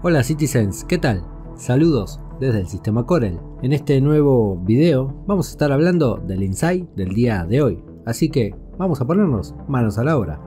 Hola Citizens, ¿qué tal? Saludos desde el sistema Corel. En este nuevo video vamos a estar hablando del insight del día de hoy, así que vamos a ponernos manos a la obra.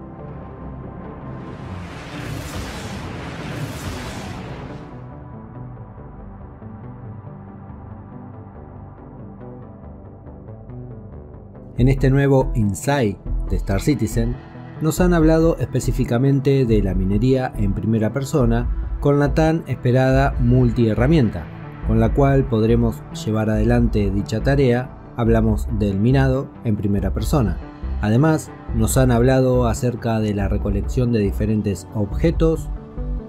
En este nuevo Insight de Star Citizen nos han hablado específicamente de la minería en primera persona con la tan esperada multiherramienta, con la cual podremos llevar adelante dicha tarea. Hablamos del minado en primera persona. Además, nos han hablado acerca de la recolección de diferentes objetos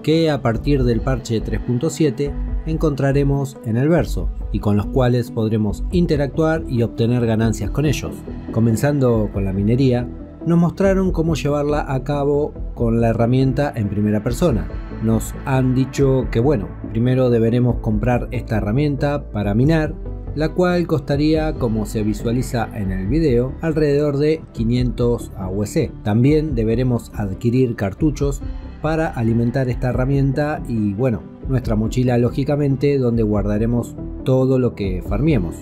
que a partir del parche 3.7 encontraremos en el verso y con los cuales podremos interactuar y obtener ganancias con ellos. Comenzando con la minería, nos mostraron cómo llevarla a cabo con la herramienta en primera persona. Nos han dicho que bueno, primero deberemos comprar esta herramienta para minar, la cual costaría, como se visualiza en el video, alrededor de 500 AUC. También deberemos adquirir cartuchos para alimentar esta herramienta y bueno, nuestra mochila lógicamente donde guardaremos todo lo que farmiemos.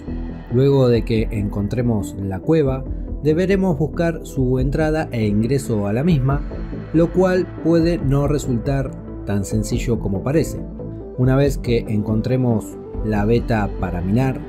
Luego de que encontremos la cueva, deberemos buscar su entrada e ingreso a la misma, lo cual puede no resultar tan sencillo como parece. Una vez que encontremos la beta para minar,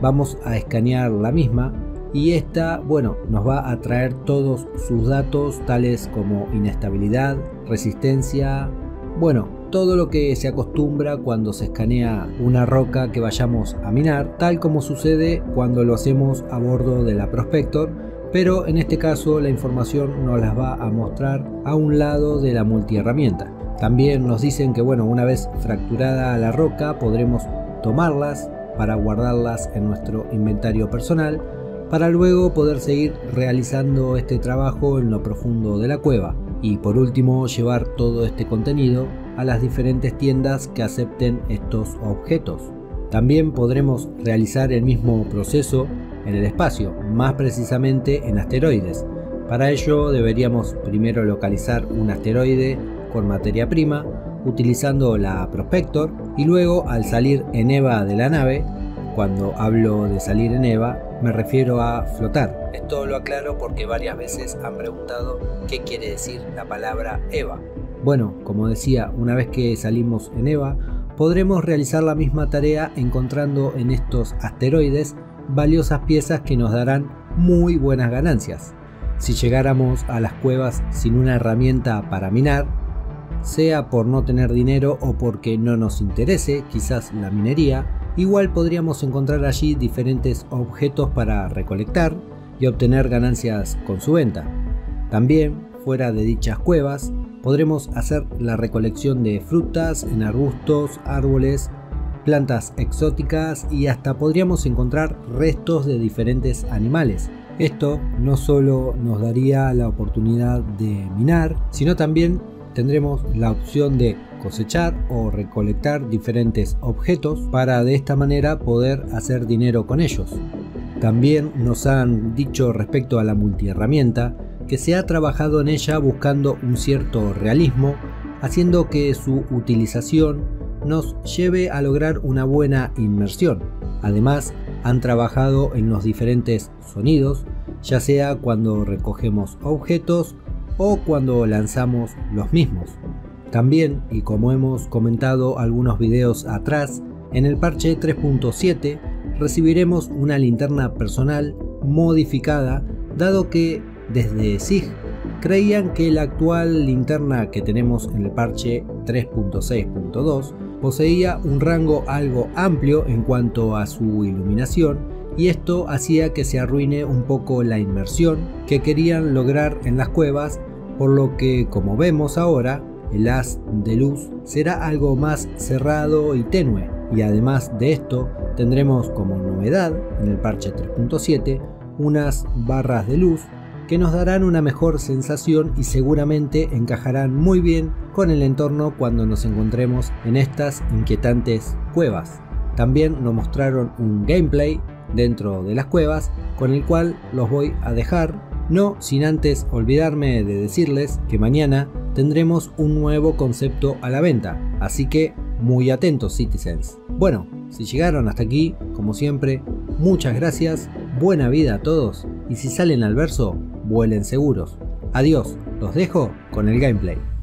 vamos a escanear la misma y esta, bueno, nos va a traer todos sus datos tales como inestabilidad, resistencia, bueno, todo lo que se acostumbra cuando se escanea una roca que vayamos a minar, tal como sucede cuando lo hacemos a bordo de la Prospector, pero en este caso la información nos las va a mostrar a un lado de la multiherramienta. También nos dicen que bueno, una vez fracturada la roca podremos tomarlas para guardarlas en nuestro inventario personal para luego poder seguir realizando este trabajo en lo profundo de la cueva y por último llevar todo este contenido a las diferentes tiendas que acepten estos objetos. También podremos realizar el mismo proceso en el espacio, más precisamente en asteroides. Para ello deberíamos primero localizar un asteroide con materia prima utilizando la Prospector y luego al salir en EVA de la nave, cuando hablo de salir en EVA me refiero a flotar. Esto lo aclaro porque varias veces han preguntado qué quiere decir la palabra EVA. Bueno, como decía, una vez que salimos en EVA, podremos realizar la misma tarea encontrando en estos asteroides valiosas piezas que nos darán muy buenas ganancias. Si llegáramos a las cuevas sin una herramienta para minar, sea por no tener dinero o porque no nos interese quizás la minería, igual podríamos encontrar allí diferentes objetos para recolectar y obtener ganancias con su venta. También, fuera de dichas cuevas, podremos hacer la recolección de frutas en arbustos, árboles, plantas exóticas y hasta podríamos encontrar restos de diferentes animales. Esto no solo nos daría la oportunidad de minar, sino también tendremos la opción de cosechar o recolectar diferentes objetos para de esta manera poder hacer dinero con ellos. También nos han dicho respecto a la multiherramienta que se ha trabajado en ella buscando un cierto realismo, haciendo que su utilización nos lleve a lograr una buena inmersión. Además, han trabajado en los diferentes sonidos, ya sea cuando recogemos objetos o cuando lanzamos los mismos. También, y como hemos comentado algunos videos atrás, en el parche 3.7 recibiremos una linterna personal modificada, dado que desde SIG creían que la actual linterna que tenemos en el parche 3.6.2 poseía un rango algo amplio en cuanto a su iluminación y esto hacía que se arruine un poco la inmersión que querían lograr en las cuevas, por lo que como vemos ahora, el haz de luz será algo más cerrado y tenue y además de esto tendremos como novedad en el parche 3.7 unas barras de luz que nos darán una mejor sensación y seguramente encajarán muy bien con el entorno cuando nos encontremos en estas inquietantes cuevas. También nos mostraron un gameplay dentro de las cuevas con el cual los voy a dejar, no sin antes olvidarme de decirles que mañana tendremos un nuevo concepto a la venta, así que muy atentos citizens. Bueno, si llegaron hasta aquí, como siempre, muchas gracias, buena vida a todos y si salen al verso, vuelen seguros. Adiós, los dejo con el gameplay.